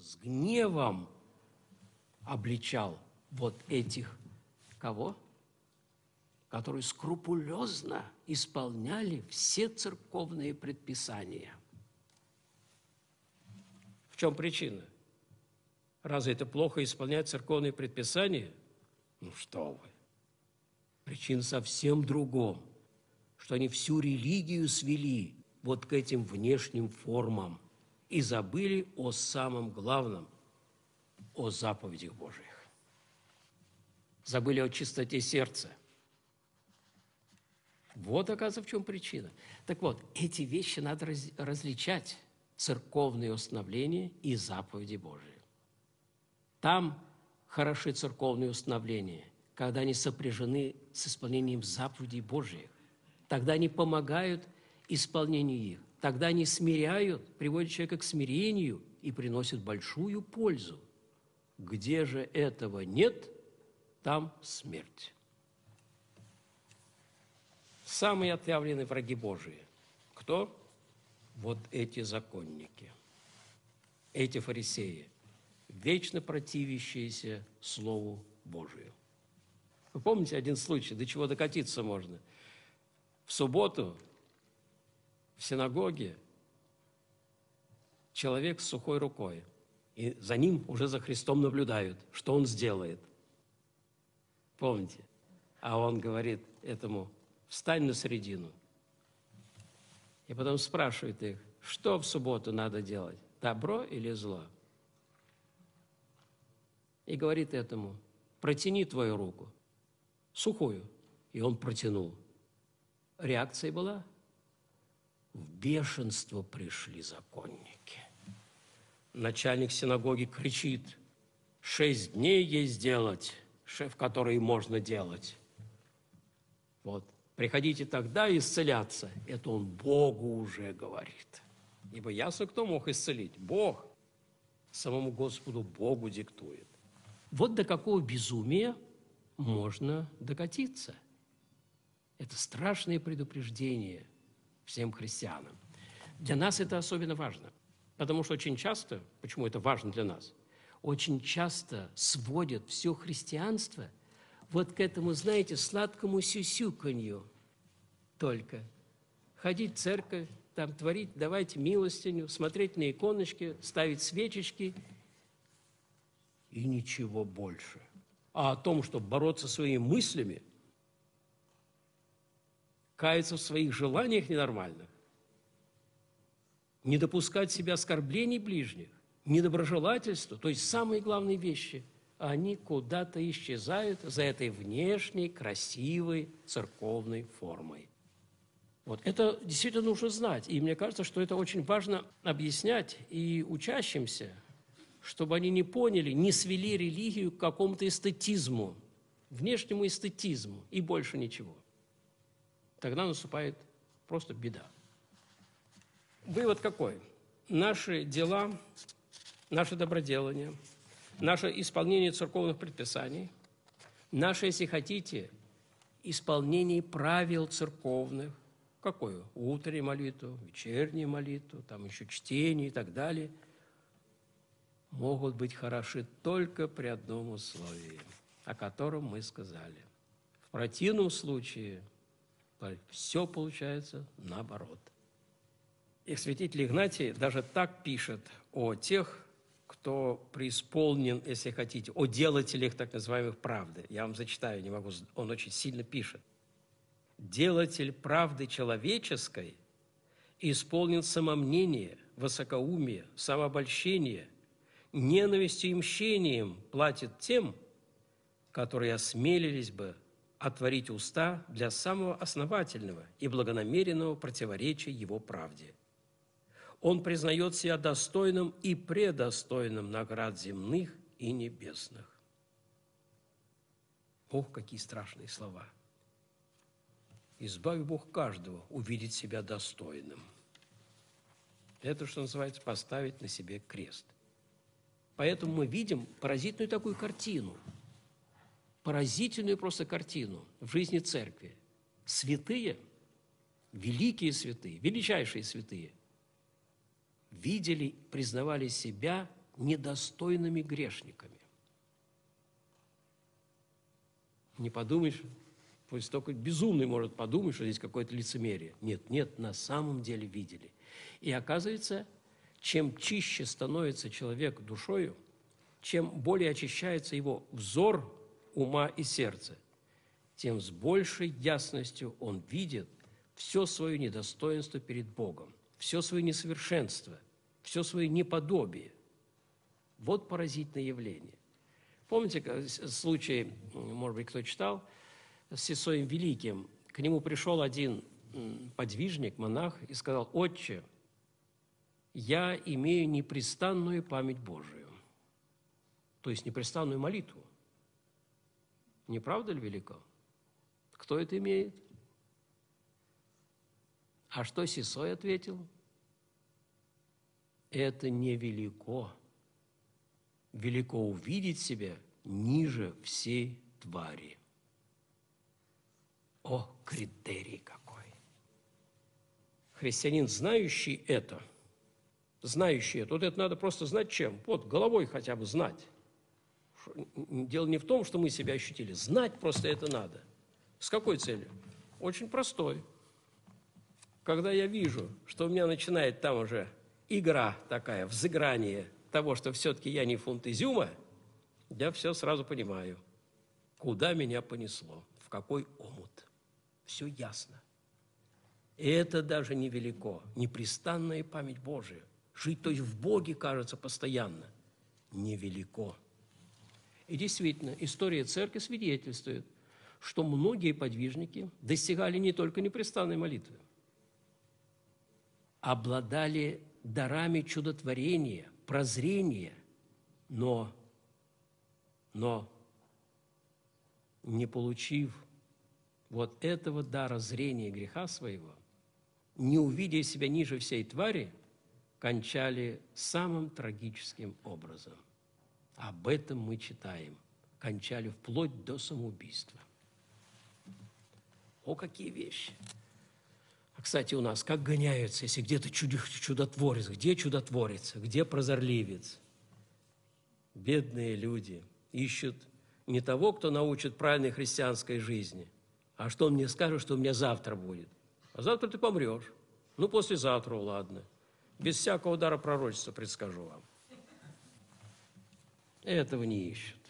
с гневом обличал вот этих кого? Которые скрупулезно исполняли все церковные предписания. В чем причина? Разве это плохо исполнять церковные предписания? Ну что вы. Причина совсем другом, что они всю религию свели вот к этим внешним формам и забыли о самом главном, о заповедях Божьих. Забыли о чистоте сердца. Вот, оказывается, в чем причина. Так вот, эти вещи надо раз, различать. Церковные установления и заповеди Божии. Там хороши церковные установления, когда они сопряжены с исполнением заповедей Божьих. Тогда они помогают исполнению их. Тогда они смиряют, приводят человека к смирению и приносят большую пользу. Где же этого нет, там смерть. Самые отъявленные враги Божии. Кто? Вот эти законники, эти фарисеи, вечно противящиеся Слову Божию. Вы помните один случай, до чего докатиться можно? В субботу в синагоге человек с сухой рукой, и за ним уже за Христом наблюдают, что он сделает. Помните? А он говорит этому, встань на середину. И потом спрашивает их, что в субботу надо делать, добро или зло? И говорит этому, протяни твою руку, сухую. И он протянул. Реакция была, в бешенство пришли законники. Начальник синагоги кричит, шесть дней ей сделать, в которые можно делать. Вот, приходите тогда исцеляться. Это он Богу уже говорит. Ибо ясно, кто мог исцелить? Бог. Самому Господу Богу диктует. Вот до какого безумия можно докатиться. Это страшное предупреждение всем христианам. Для нас это особенно важно, потому что очень часто, почему это важно для нас, очень часто сводят все христианство вот к этому, знаете, сладкому сюсюканью только. Ходить в церковь, там творить, давайте милостиню, смотреть на иконочки, ставить свечечки и ничего больше. А о том, чтобы бороться своими мыслями, каяться в своих желаниях ненормальных, не допускать себя оскорблений ближних, недоброжелательства, то есть самые главные вещи, они куда-то исчезают за этой внешней, красивой церковной формой. Вот это действительно нужно знать. И мне кажется, что это очень важно объяснять и учащимся, чтобы они не поняли, не свели религию к какому-то эстетизму, внешнему эстетизму и больше ничего тогда наступает просто беда. Вывод какой? Наши дела, наше доброделание, наше исполнение церковных предписаний, наше, если хотите, исполнение правил церковных, какое? Утреннюю молитву, вечернюю молитву, там еще чтение и так далее, могут быть хороши только при одном условии, о котором мы сказали. В противном случае – все получается наоборот. И святитель Игнатий даже так пишет о тех, кто преисполнен, если хотите, о делателях так называемых правды. Я вам зачитаю, не могу, он очень сильно пишет. «Делатель правды человеческой исполнен самомнение, высокоумие, самообольщение, ненавистью и мщением платит тем, которые осмелились бы отворить уста для самого основательного и благонамеренного противоречия его правде. Он признает себя достойным и предостойным наград земных и небесных. Ох, какие страшные слова! Избави Бог каждого увидеть себя достойным. Это, что называется, поставить на себе крест. Поэтому мы видим поразительную такую картину – поразительную просто картину в жизни церкви. Святые, великие святые, величайшие святые, видели, признавали себя недостойными грешниками. Не подумаешь, пусть только безумный может подумать, что здесь какое-то лицемерие. Нет, нет, на самом деле видели. И оказывается, чем чище становится человек душою, чем более очищается его взор ума и сердца, тем с большей ясностью он видит все свое недостоинство перед Богом, все свое несовершенство, все свое неподобие. Вот поразительное явление. Помните случай, может быть, кто читал, с Сесоем Великим? К нему пришел один подвижник, монах, и сказал, «Отче, я имею непрестанную память Божию, то есть непрестанную молитву. Не правда ли велико? Кто это имеет? А что Сисой ответил? Это невелико. Велико увидеть себя ниже всей твари. О, критерий какой! Христианин, знающий это, знающий это, вот это надо просто знать чем? Вот, головой хотя бы знать. Дело не в том, что мы себя ощутили. Знать просто это надо. С какой целью? Очень простой. Когда я вижу, что у меня начинает там уже игра такая, взыграние того, что все-таки я не фунт изюма, я все сразу понимаю, куда меня понесло, в какой омут. Все ясно. И это даже невелико. Непрестанная память Божия. Жить, то есть в Боге, кажется, постоянно. Невелико. И действительно, история церкви свидетельствует, что многие подвижники достигали не только непрестанной молитвы, обладали дарами чудотворения, прозрения, но, но не получив вот этого дара зрения греха своего, не увидя себя ниже всей твари, кончали самым трагическим образом – об этом мы читаем. Кончали вплоть до самоубийства. О, какие вещи! А, кстати, у нас как гоняются, если где-то чудотворец, где чудотворец, где прозорливец? Бедные люди ищут не того, кто научит правильной христианской жизни, а что он мне скажет, что у меня завтра будет. А завтра ты помрешь. Ну, послезавтра, ладно. Без всякого удара пророчества предскажу вам этого не ищут.